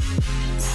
Yeah.